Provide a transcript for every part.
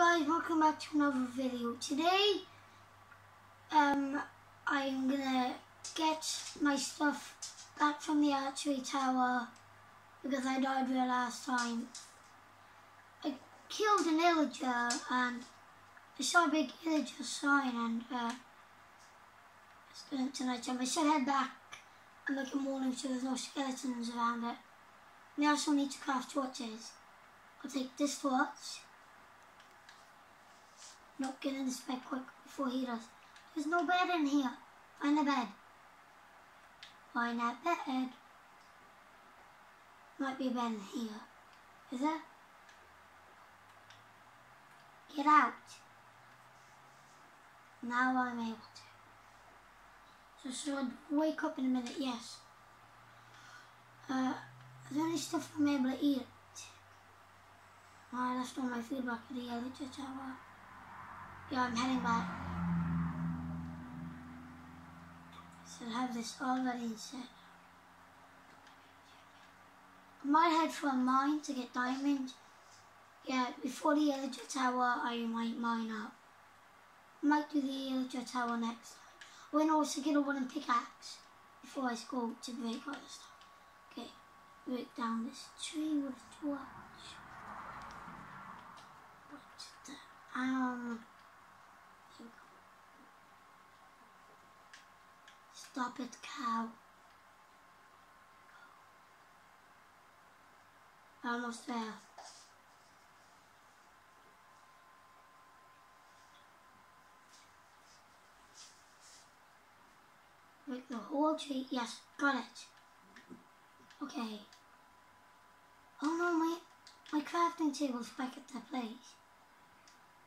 guys, welcome back to another video. Today, um, I'm gonna get my stuff back from the archery tower because I died there last time. I killed an illager and I saw a big illager sign and uh, tonight time I should head back and look in morning so there's no skeletons around it. We also need to craft torches. I'll take this torch not getting this bed quick before he does. There's no bed in here. Find a bed. Find that bed. Might be a bed in here. Is there? Get out. Now I'm able to. So should wake up in a minute, yes. Uh, is there any stuff I'm able to eat? I left all my food back at the elevator tower. Yeah, I'm heading back. So I have this already set. I might head for a mine to get diamonds. Yeah, before the Illager Tower, I might mine up. I might do the Illager Tower next time. Oh, and also get a wooden pickaxe before I go to break all this stuff. Okay, break down this tree with torch. The, um... Stop it, cow. Almost there. Break the whole tree. Yes, got it. Okay. Oh no, my my crafting table's back at that place.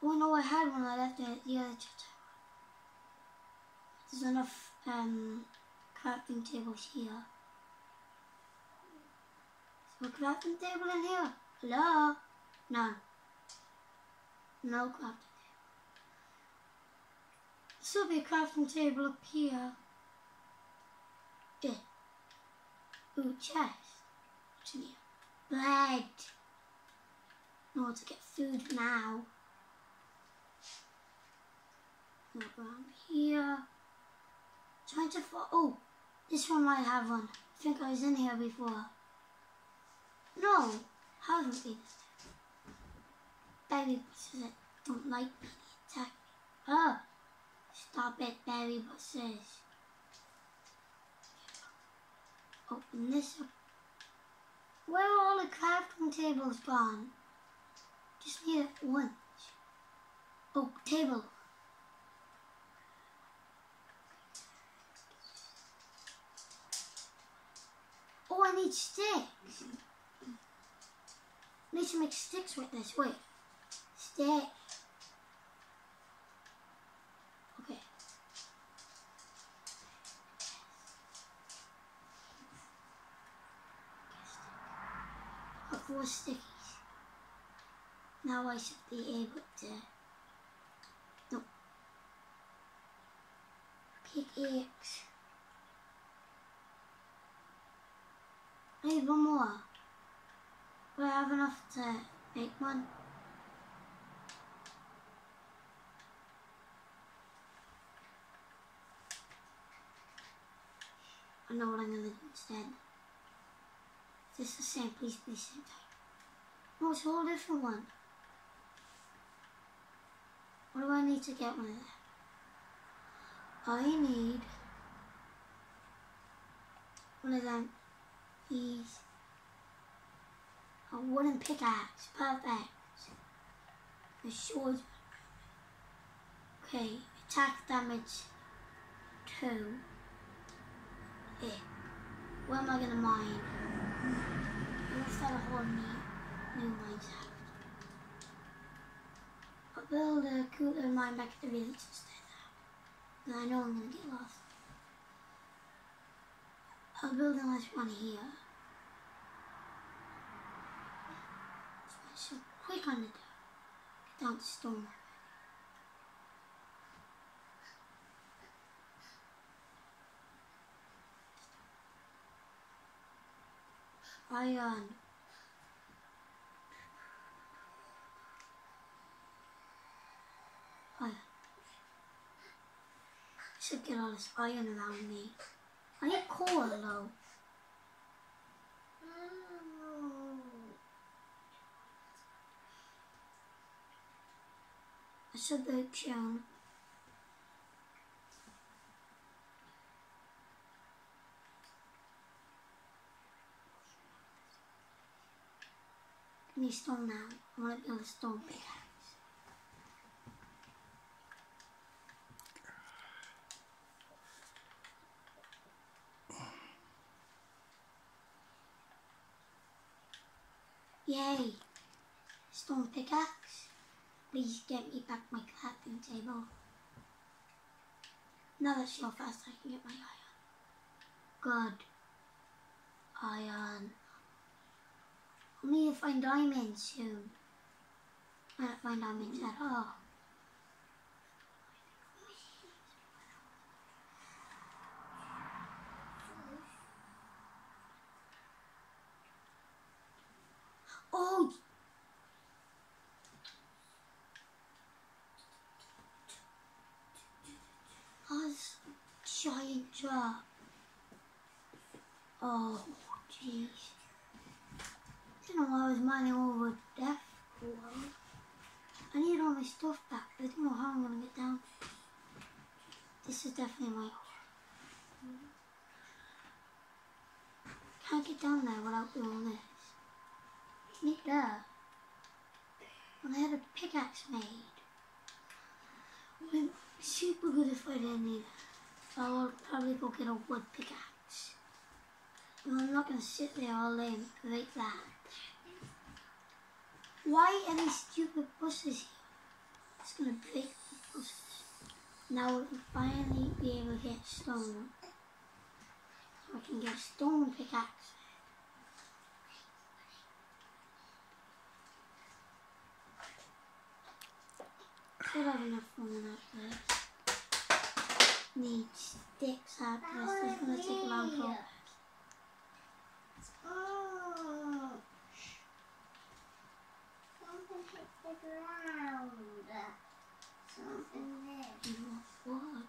Oh no, I had one. I left it the other There's enough um, crafting tables here. Is there a crafting table in here? Hello? No. No crafting table. This will be a crafting table up here. Yeah. Ooh, chest. What's in here? Bread. No, to get food now. Look around here. Trying to fall. Oh, this one might have one. I think I was in here before. No, haven't been. Berry bushes don't like me. Attack me. Oh, stop it, berry bushes. Open this up. Where are all the crafting tables gone? Just need it once. Oh, table. Oh, I need sticks. I need to make sticks with this. Wait. Stick. Okay. Four stickies. Now I should be able to... No. Pickaxe. I need one more. Do I have enough to make one? I know what I'm gonna do instead. Is this the same? Please be the same type. No, it's a whole different one. What do I need to get one of that? I need one of them He's a wooden pickaxe. Perfect. The sword. Okay, attack damage two. Yeah. Where am I gonna mine? Let's start a whole new, new mine shaft. I'll build a cooler mine back at the village instead. Because I know I'm gonna get lost. I'll build another one here. So quick on the door, Get down the storm. Ion. Ion. Um, I should get all this iron around me. I need coal though. Shown. I need stone now. I want to build a stone pickaxe. Yay! Stone pickaxe. Please get me back my crafting table. Now see how fast I can get my iron. Good. Iron. I need to find diamonds soon. I don't find diamonds at all. Oh! That's a Oh, jeez. Don't know why I was mining over death. I need all my stuff back. I don't know how I'm gonna get down. This is definitely my Can't get down there without doing this. That. When I had a pickaxe made. Would super good didn't need it. So I'll probably go get a wood pickaxe. I'm not gonna sit there all day and that. Why are these stupid buses here? It's gonna break the buses. Now we'll finally be able to get stone. So I can get a stone pickaxe. Should have enough after this. Need sticks after this. It's gonna take a long time. Oh. Something hit the ground. Something there. You want wood?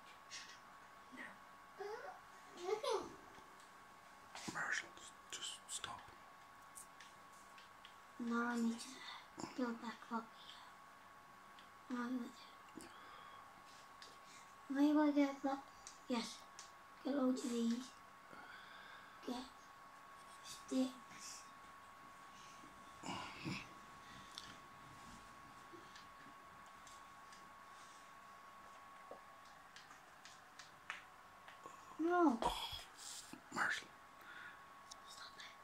Marshall, just stop. Now I need to go back up here. I gonna do? Am able to get that? Yes. Get loads of these. Get sticks. No. Oh, Marshall.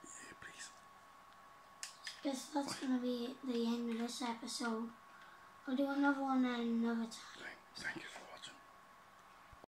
Yeah, please. Guess that's gonna be the end of this episode. I'll do another one another time. Thank, thank you